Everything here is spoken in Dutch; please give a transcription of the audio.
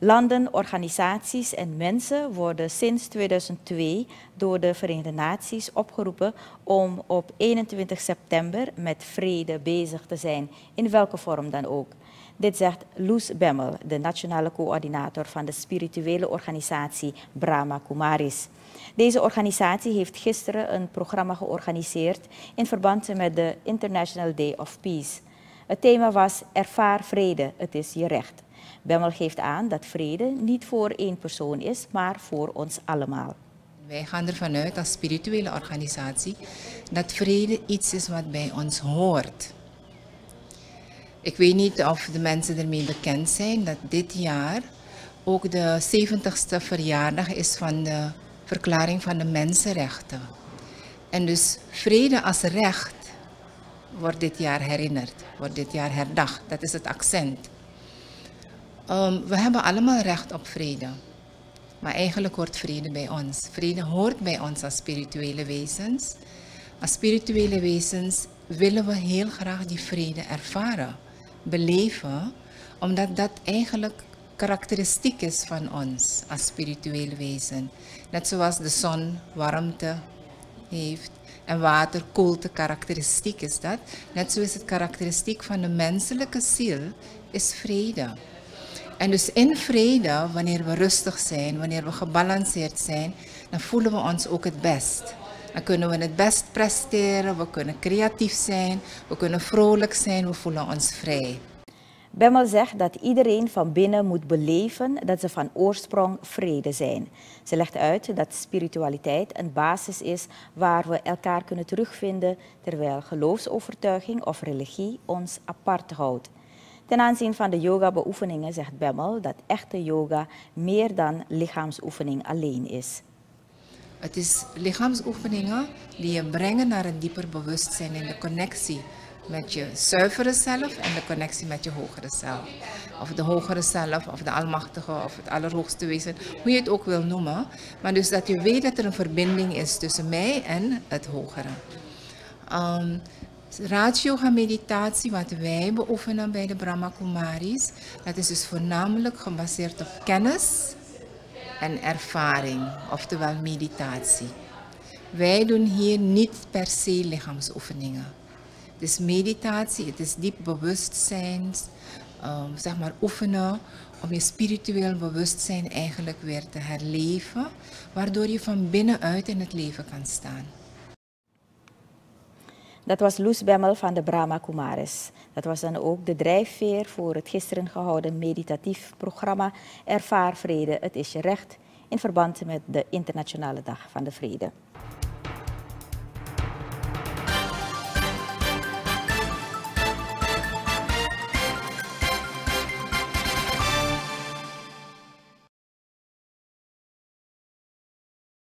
Landen, organisaties en mensen worden sinds 2002 door de Verenigde Naties opgeroepen om op 21 september met vrede bezig te zijn, in welke vorm dan ook. Dit zegt Loes Bemmel, de nationale coördinator van de spirituele organisatie Brahma Kumaris. Deze organisatie heeft gisteren een programma georganiseerd in verband met de International Day of Peace. Het thema was Ervaar vrede, het is je recht. Bemmel geeft aan dat vrede niet voor één persoon is, maar voor ons allemaal. Wij gaan ervan uit als spirituele organisatie dat vrede iets is wat bij ons hoort. Ik weet niet of de mensen ermee bekend zijn dat dit jaar ook de 70ste verjaardag is van de Verklaring van de Mensenrechten. En dus vrede als recht wordt dit jaar herinnerd, wordt dit jaar herdacht. Dat is het accent. Um, we hebben allemaal recht op vrede. Maar eigenlijk hoort vrede bij ons. Vrede hoort bij ons als spirituele wezens. Als spirituele wezens willen we heel graag die vrede ervaren, beleven, omdat dat eigenlijk karakteristiek is van ons als spirituele wezen. Net zoals de zon warmte heeft en water koelte karakteristiek is dat. Net zo is het karakteristiek van de menselijke ziel is vrede. En dus in vrede, wanneer we rustig zijn, wanneer we gebalanceerd zijn, dan voelen we ons ook het best. Dan kunnen we het best presteren, we kunnen creatief zijn, we kunnen vrolijk zijn, we voelen ons vrij. Bemmel zegt dat iedereen van binnen moet beleven dat ze van oorsprong vrede zijn. Ze legt uit dat spiritualiteit een basis is waar we elkaar kunnen terugvinden, terwijl geloofsovertuiging of religie ons apart houdt. Ten aanzien van de yoga-beoefeningen zegt Bemmel dat echte yoga meer dan lichaamsoefening alleen is. Het is lichaamsoefeningen die je brengen naar een dieper bewustzijn en de connectie met je zuivere zelf en de connectie met je hogere zelf. Of de hogere zelf, of de almachtige, of het allerhoogste wezen, hoe je het ook wil noemen. Maar dus dat je weet dat er een verbinding is tussen mij en het hogere. Um, Raad meditatie, wat wij beoefenen bij de Brahma Kumaris, dat is dus voornamelijk gebaseerd op kennis en ervaring, oftewel meditatie. Wij doen hier niet per se lichaamsoefeningen. Het is meditatie, het is diep bewustzijn, um, zeg maar oefenen om je spiritueel bewustzijn eigenlijk weer te herleven, waardoor je van binnenuit in het leven kan staan. Dat was Loes Bemmel van de Brahma Kumaris. Dat was dan ook de drijfveer voor het gisteren gehouden meditatief programma Ervaar Vrede, het is je recht, in verband met de Internationale Dag van de Vrede.